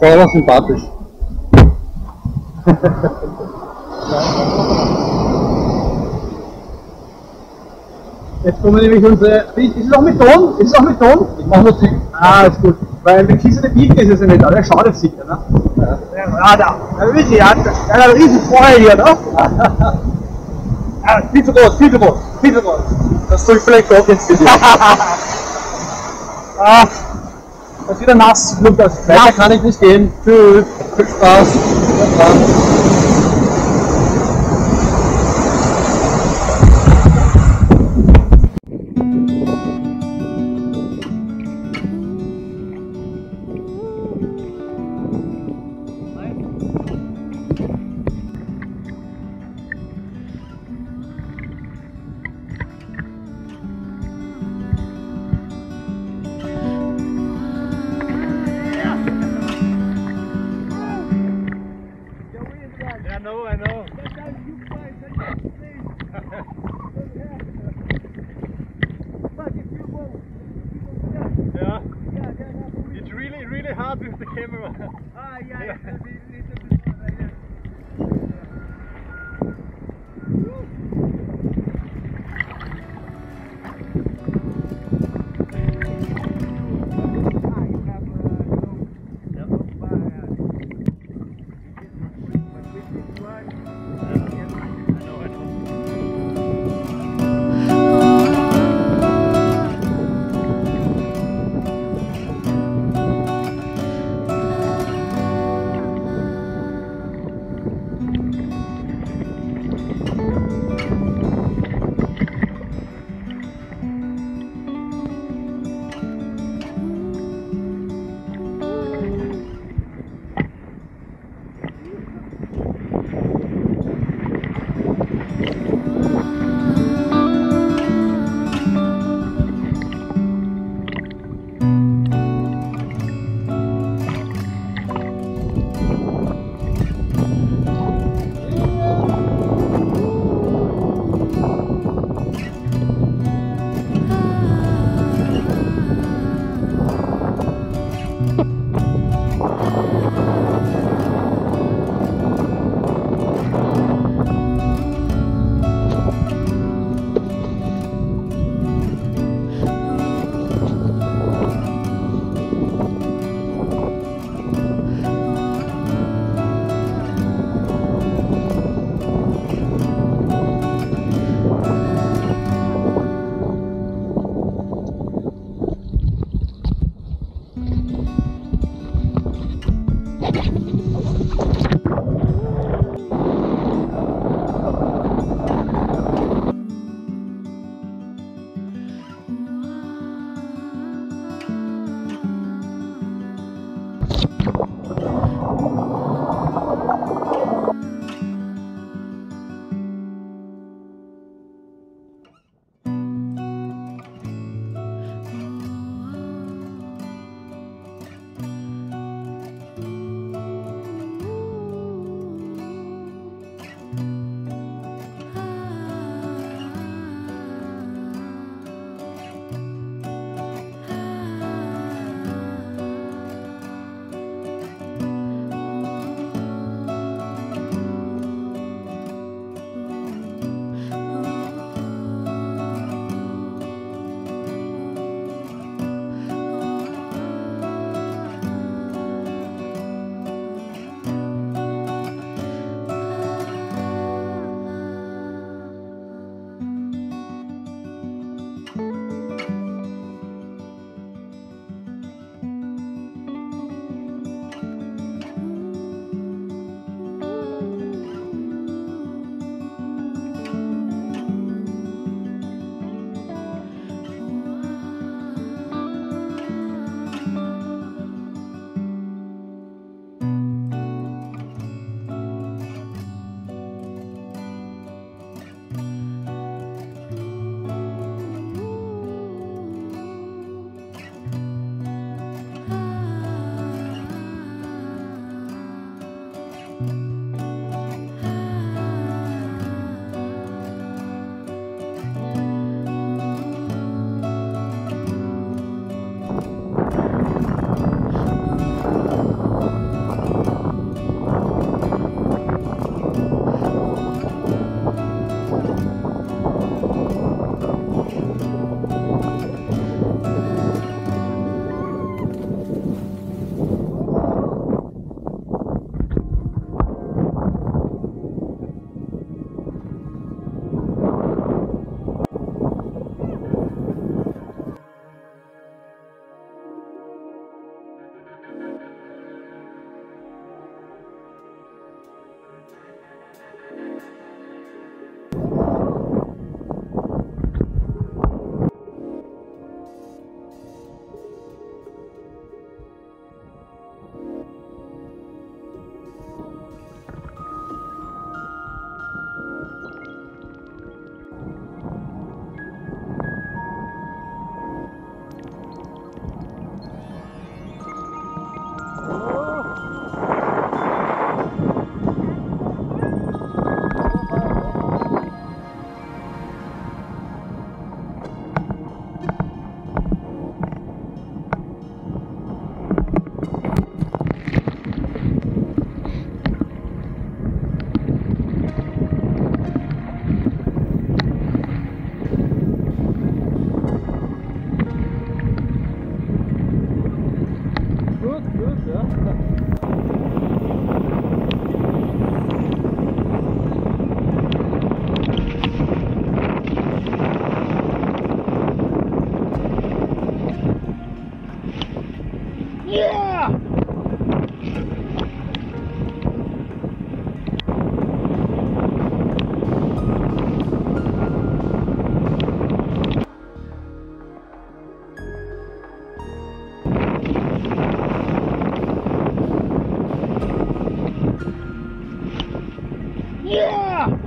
Sauber sympathisch. Jetzt kommen nämlich unsere. Ist es auch mit Ton? Ist es auch mit Ton? Ich mach Musik. Ah, ist gut. Weil der Kiste der Bieke ist es ja nicht, aber der schaut jetzt sicher, ne? Ja. Da. Da will sie, hat, einen riesen Feuer hier, ne? Ja, viel zu groß, viel zu groß, viel zu groß. Das tue ich vielleicht auch ins Video. Ah, das ist wieder nass, Lukas. Weiter kann ich nicht gehen. Tschüss. Viel Spaß. The camera. Ah, yeah. Yeah! Yeah!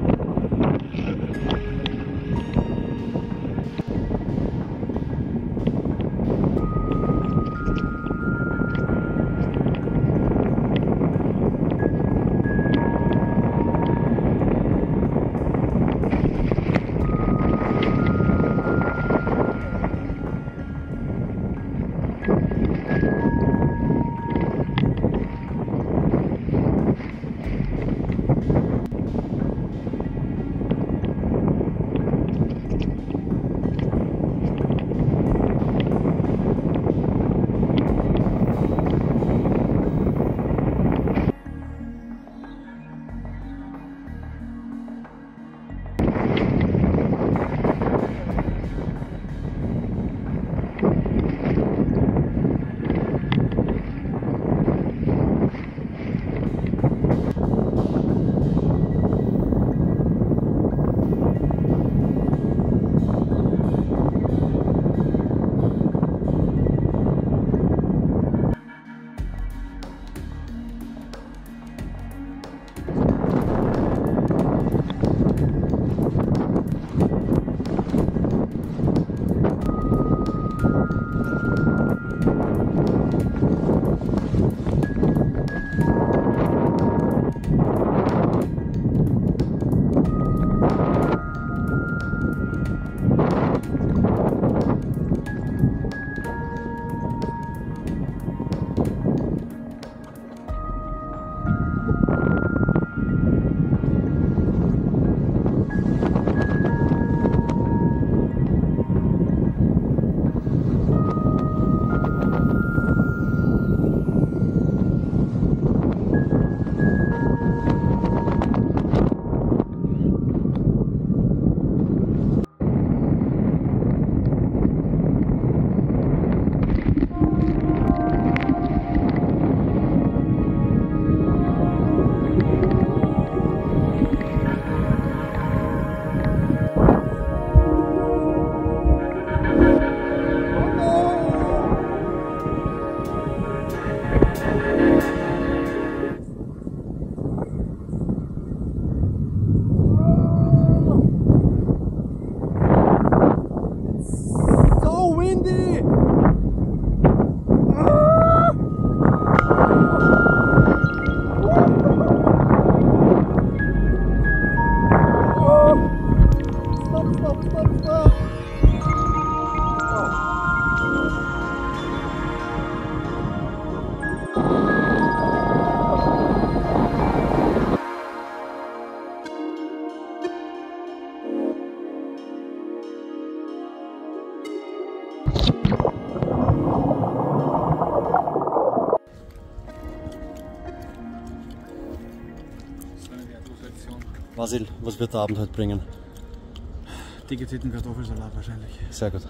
Vasil, was wird der Abend heute bringen? Dicke Titten Kartoffelsalat wahrscheinlich. Sehr gut.